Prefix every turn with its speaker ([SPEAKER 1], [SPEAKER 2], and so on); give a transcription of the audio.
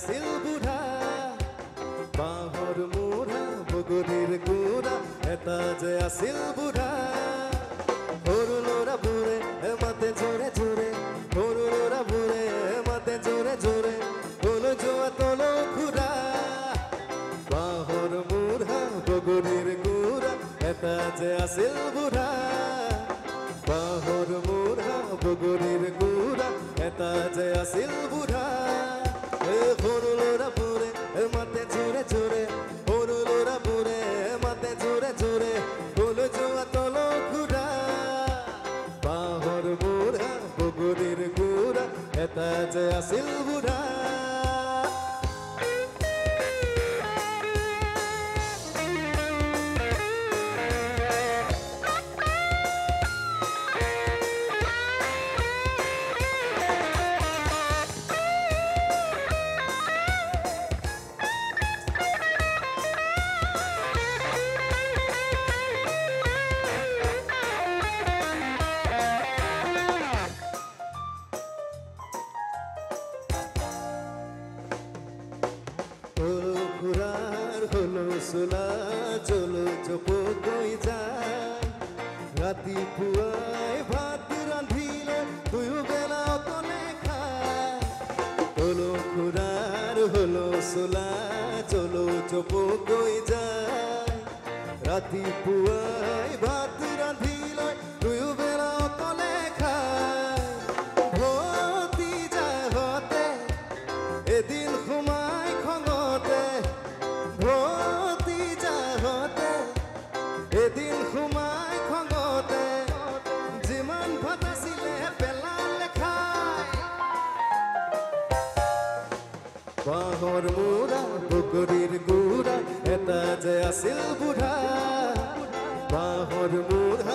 [SPEAKER 1] আছিল বুঢ়া বাঁহৰ মূঢ়া বগৰীৰ গুড়া, এটা যে আছিল বুঢ়া সৰু ল'ৰাবোৰে মাতে জোৰে জোৰে সৰু ল'ৰাবোৰে মাতে জোৰে জোৰে তলৈ যোৱা তলৌ ঘূৰা বাঁহৰ মূঢ়া বগৰীৰ গুড়া, এটা যে আছিল বুঢ়া বাঁহৰ মূঢ়া বগৰীৰ গুড়া, এটা যে আছিল বুঢ়া সৰু ল'ৰাবোৰে মাতে জোৰে জোৰে সৰু ল'ৰাবোৰে মাতে জোৰে জোৰে তলৈ যোৱা তলৌ ঘূৰা বাঁহৰ বুঢ়া বগৰীৰ গুড়া এটা যে আছিল বুঢ়া হলো সোলা চলো চপকৈ যায়। ৰাতিপুৱাই ভাত ৰান্ধিলে দুয়ো বেলা অকলে খায়। হলো ঘোরার হলো চলো চপকৈ যায়। ৰাতিপুৱাই ভাত বাঁহৰ মূৰা বগৰীৰ গুড়া এটা যে আছিল বুঢ়া বাঁহৰ মূঢ়া